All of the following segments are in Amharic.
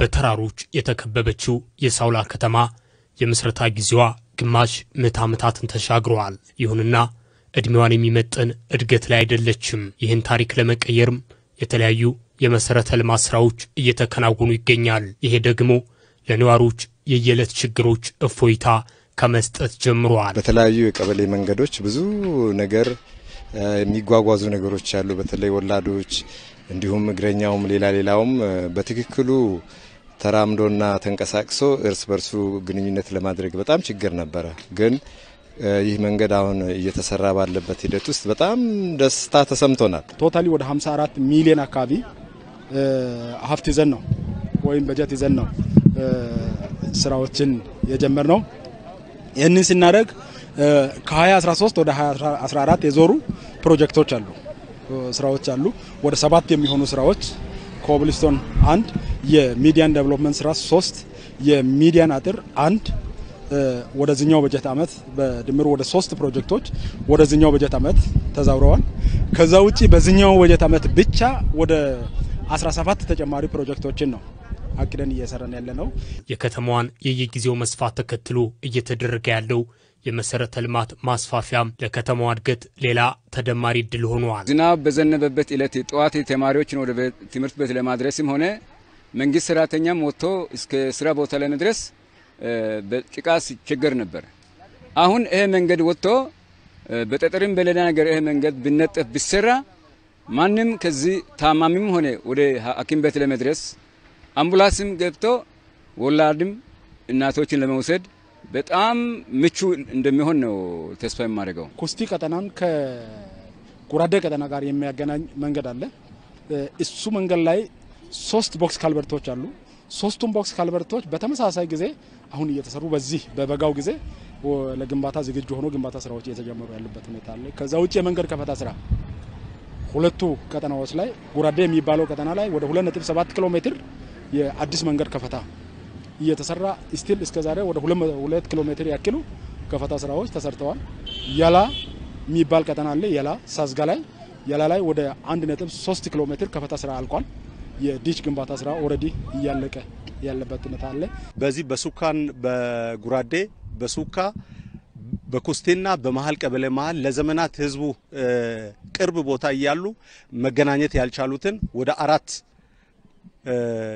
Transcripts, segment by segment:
በተራሮች የተከበበችው የሳውላ ከተማ የምስረታ ጊዜዋ ግማሽ ምዕተ ዓመታትን ተሻግረዋል። ይሁንና ዕድሜዋን የሚመጥን እድገት ላይ አይደለችም። ይህን ታሪክ ለመቀየርም የተለያዩ የመሠረተ ልማት ሥራዎች እየተከናወኑ ይገኛል። ይሄ ደግሞ ለነዋሪዎች የየዕለት ችግሮች እፎይታ ከመስጠት ጀምረዋል። በተለያዩ የቀበሌ መንገዶች ብዙ ነገር የሚጓጓዙ ነገሮች አሉ። በተለይ ወላዶች እንዲሁም እግረኛውም ሌላ ሌላውም በትክክሉ ተራምዶና ተንቀሳቅሶ እርስ በርሱ ግንኙነት ለማድረግ በጣም ችግር ነበረ። ግን ይህ መንገድ አሁን እየተሰራ ባለበት ሂደት ውስጥ በጣም ደስታ ተሰምቶናል። ቶታሊ ወደ 54 ሚሊዮን አካባቢ ሀብት ይዘን ነው ወይም በጀት ይዘን ነው ስራዎችን የጀመር ነው። ይህንን ስናደርግ ከ2013 ወደ 2014 የዞሩ ፕሮጀክቶች አሉ፣ ስራዎች አሉ። ወደ ሰባት የሚሆኑ ስራዎች ኮብልስቶን አንድ፣ የ median development ስራ ሶስት፣ የ median አጥር አንድ ወደዚኛው በጀት አመት በድምሩ ወደ ሶስት ፕሮጀክቶች ወደዚኛው በጀት አመት ተዛውረዋል። ከዛ ውጪ በዚኛው በጀት አመት ብቻ ወደ 17 ተጨማሪ ፕሮጀክቶችን ነው አቅደን እየሰራን ያለ ነው። የከተማዋን የየጊዜው መስፋት ተከትሎ እየተደረገ ያለው የመሰረተ ልማት ማስፋፊያም ለከተማዋ እድገት ሌላ ተደማሪ እድል ሆኗል። ዝናብ በዘነበበት ዕለት ጠዋት ተማሪዎችን ወደ ትምህርት ቤት ለማድረስም ሆነ መንግስት ሰራተኛም ወጥቶ እስከ ስራ ቦታ ለመድረስ በጭቃ ሲቸገር ነበር። አሁን ይሄ መንገድ ወጥቶ በጠጠርም በሌላ ነገር ይሄ መንገድ ብነጠፍ ቢሰራ ማንም ከዚህ ታማሚም ሆነ ወደ ሐኪም ቤት ለመድረስ አምቡላንስም ገብቶ ወላድም እናቶችን ለመውሰድ በጣም ምቹ እንደሚሆን ነው ተስፋ የማደርገው። ኩስቲ ቀጠናን ከጉራዴ ቀጠና ጋር የሚያገናኝ መንገድ አለ። እሱ መንገድ ላይ ሶስት box culvert ኦች አሉ። ሶስቱም box culvert ኦች በተመሳሳይ ጊዜ አሁን እየተሰሩ በዚህ በበጋው ጊዜ ለግንባታ ዝግጁ ሆኖ ግንባታ ስራዎች እየተጀመሩ ያሉበት ሁኔታ አለ። ከዛ ውጭ የመንገድ ከፈታ ስራ ሁለቱ ቀጠናዎች ላይ ጉራዴ የሚባለው ቀጠና ላይ ወደ 2.7 ኪሎ ሜትር የአዲስ መንገድ ከፈታ እየተሰራ ስቲል እስከ ዛሬ ወደ 2 ኪሎ ሜትር ያክሉ ከፈታ ስራዎች ተሰርተዋል። የላ የሚባል ቀጠና አለ። የላ ሳዝጋ ላይ የላ ላይ ወደ 1.3 ኪሎ ሜትር ከፈታ ስራ አልቋል። የዲች ግንባታ ስራ ኦልሬዲ እያለቀ ያለበት ሁኔታ አለ። በዚህ በሱካን በጉራዴ በሱካ በኩስቴና በመሀል ቀበሌ መሀል ለዘመናት ህዝቡ ቅርብ ቦታ እያሉ መገናኘት ያልቻሉትን ወደ አራት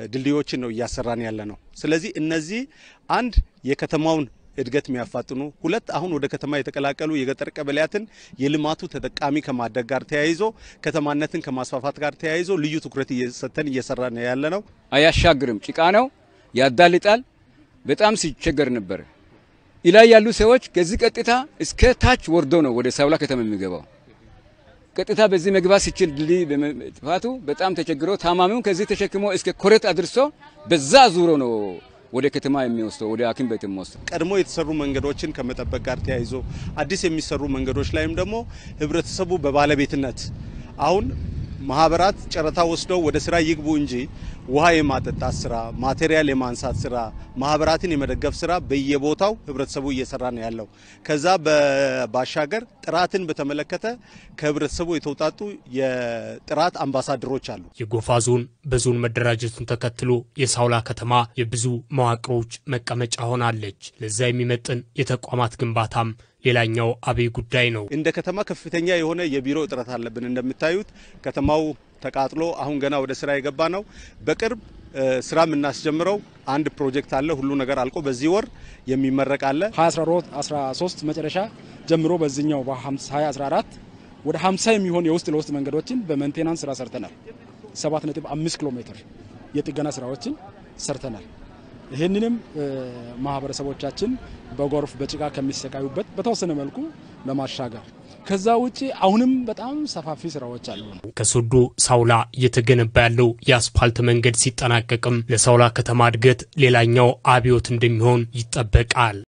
ድልድዮችን ነው እያሰራን ያለ ነው። ስለዚህ እነዚህ አንድ የከተማውን እድገት የሚያፋጥኑ፣ ሁለት አሁን ወደ ከተማ የተቀላቀሉ የገጠር ቀበሌያትን የልማቱ ተጠቃሚ ከማድረግ ጋር ተያይዞ ከተማነትን ከማስፋፋት ጋር ተያይዞ ልዩ ትኩረት እየሰጠን እየሰራን ያለ ነው። አያሻግርም፣ ጭቃ ነው፣ ያዳልጣል። በጣም ሲቸገር ነበር። ኢላይ ያሉ ሰዎች ከዚህ ቀጥታ እስከ ታች ወርዶ ነው ወደ ሳውላ ከተማ የሚገባው። ቀጥታ በዚህ መግባት ሲችል ድልድይ በመጥፋቱ በጣም ተቸግሮ ታማሚውን ከዚህ ተሸክሞ እስከ ኮረት አድርሶ በዛ ዙሮ ነው ወደ ከተማ የሚወስደው ወደ ሐኪም ቤት የሚወስደው። ቀድሞ የተሰሩ መንገዶችን ከመጠበቅ ጋር ተያይዞ አዲስ የሚሰሩ መንገዶች ላይም ደግሞ ህብረተሰቡ በባለቤትነት አሁን ማህበራት ጨረታ ወስደው ወደ ስራ ይግቡ እንጂ ውሃ የማጠጣት ስራ፣ ማቴሪያል የማንሳት ስራ፣ ማህበራትን የመደገፍ ስራ በየቦታው ህብረተሰቡ እየሰራ ነው ያለው። ከዛ ባሻገር ጥራትን በተመለከተ ከህብረተሰቡ የተውጣጡ የጥራት አምባሳደሮች አሉ። የጎፋ ዞን በዞን መደራጀቱን ተከትሎ የሳውላ ከተማ የብዙ መዋቅሮች መቀመጫ ሆናለች። ለዛ የሚመጥን የተቋማት ግንባታም ሌላኛው አብይ ጉዳይ ነው። እንደ ከተማ ከፍተኛ የሆነ የቢሮ እጥረት አለብን። እንደምታዩት ከተማው ተቃጥሎ አሁን ገና ወደ ስራ የገባ ነው። በቅርብ ስራ የምናስጀምረው አንድ ፕሮጀክት አለ። ሁሉ ነገር አልቆ በዚህ ወር የሚመረቅ አለ። 2013 መጨረሻ ጀምሮ በዚህኛው በ2014 ወደ 50 የሚሆን የውስጥ ለውስጥ መንገዶችን በሜንቴናንስ ስራ ሰርተናል። 7.5 ኪሎ ሜትር የጥገና ስራዎችን ሰርተናል። ይህንንም ማህበረሰቦቻችን በጎርፍ በጭቃ ከሚሰቃዩበት በተወሰነ መልኩ ለማሻገር ከዛ ውጭ አሁንም በጣም ሰፋፊ ስራዎች አሉ። ከሶዶ ሳውላ እየተገነባ ያለው የአስፓልት መንገድ ሲጠናቀቅም ለሳውላ ከተማ እድገት ሌላኛው አብዮት እንደሚሆን ይጠበቃል።